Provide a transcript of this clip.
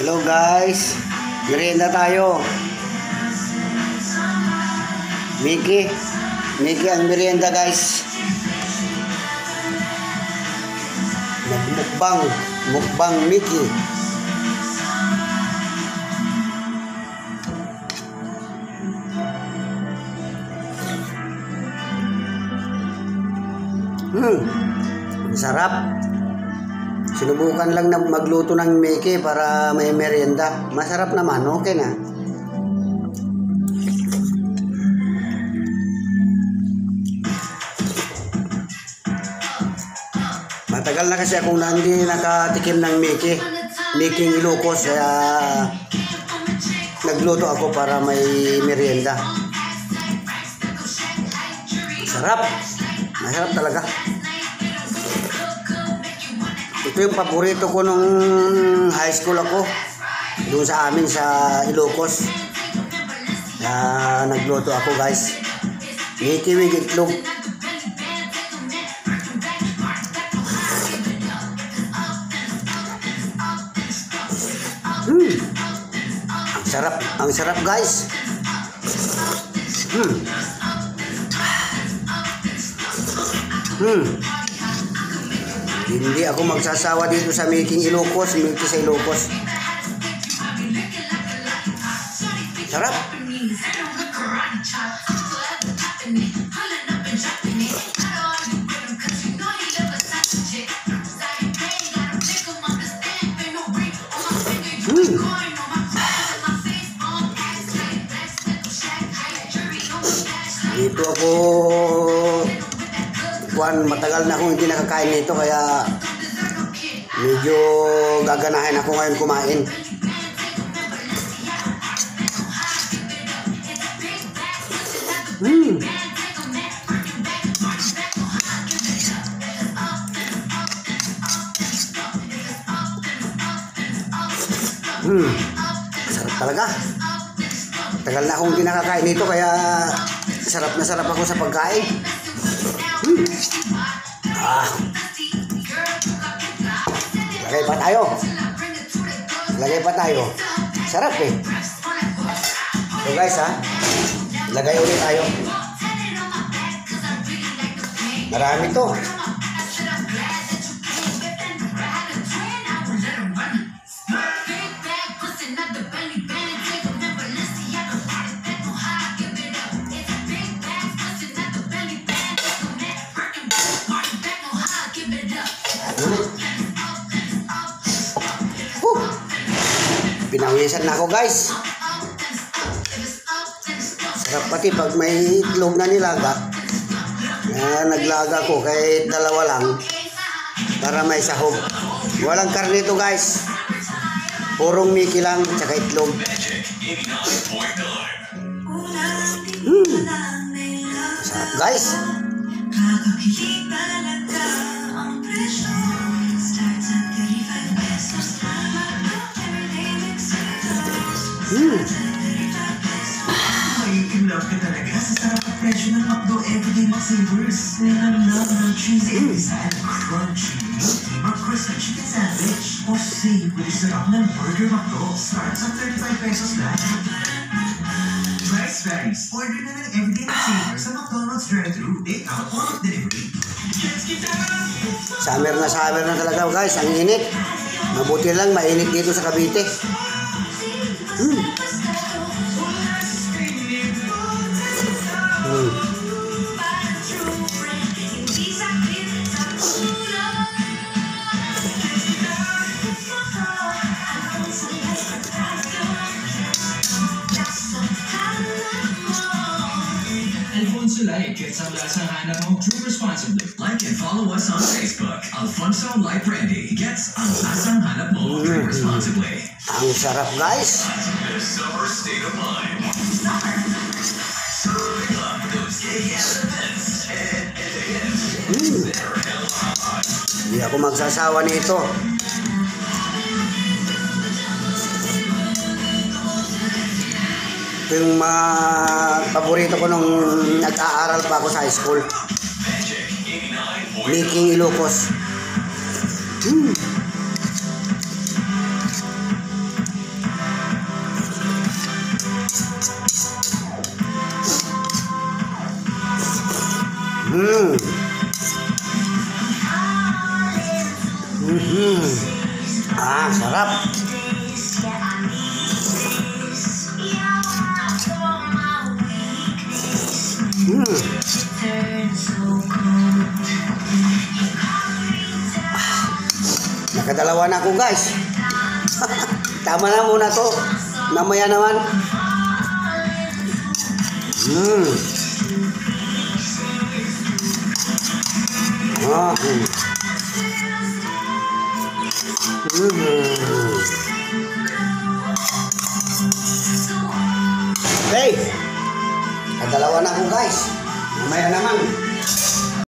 Hello guys. Merienda tayo. Mickey. Mickey ang merienda guys. Mukbang. Mukbang Mickey. Hmm. Sarap. Sinubukan lang na magluto ng Mickey para may merienda. Masarap naman, okay na. Matagal na kasi akong hindi nakatikim ng Mickey. Mickey Ilocos, kaya nagluto ako para may merienda. Sarap. Masarap talaga. Ito yung paborito ko nung high school ako. Doon sa amin sa Ilocos. Na nagluto ako guys. With itlog. Hmm. Ang sarap. Ang sarap guys. Hmm. Hmm. Hindi ako magsasawa dito sa making Ilocos, Mickey sa Ilocos. Sarap. Hmm. Dito ako Juan, matagal na akong hindi nakakain nito kaya medyo gaganahin ako ngayon kumain. Hmm. Hmm. Sarap talaga. Tagal na akong hindi nakakain nito kaya sarap na sarap ako sa pagkain. Tayo. Lagay pa tayo. Sarap eh. So guys ha, lagay ulit tayo. Marami to. Pinawisan na ako guys. Sarap pati pag may itlog na nilaga. Na naglaga ko kahit dalawa lang para may sahog. Walang karne to guys. Purong Mickey lang tsaka itlog. Hmm. Sarap guys. In love talaga sa sarap at presyo ng Everyday McSavers. Nilalang ng cheesy and design crunchy, McCrispy chicken sandwich. O the sarap ng Burger McDo. Starts at 35 pesos lang. Price varies. Order na ng Everyday McSavers sa McDonald's drive-thru, take-out, or delivery. Summer na summer na talaga guys. Ang init. Mabuti lang mainit dito sa Cavite. Hmm. Hmm. Alfonso Light gets ang lasang hanap mo. True responsibly. Follow us on Facebook. Alfonso Light Brandy gets ang lasang hanap mo. Drink responsibly. Ang sarap guys. Summer state of mind. Those gay. And, and again, Hmm. they're hella hot. Hindi ako magsasawa nito. Ito yung mga paborito ko nung nag-aaral pa ako sa high school. Making Ilocos. Hmm. Mm. Mm-hmm. Ah, sarap. Mm. Nakadalawa na ako guys. Tama na muna to. Namaya naman. Mm. Ah. mm. Mm. Hey! Kadalawa na ako guys. Mamaya naman.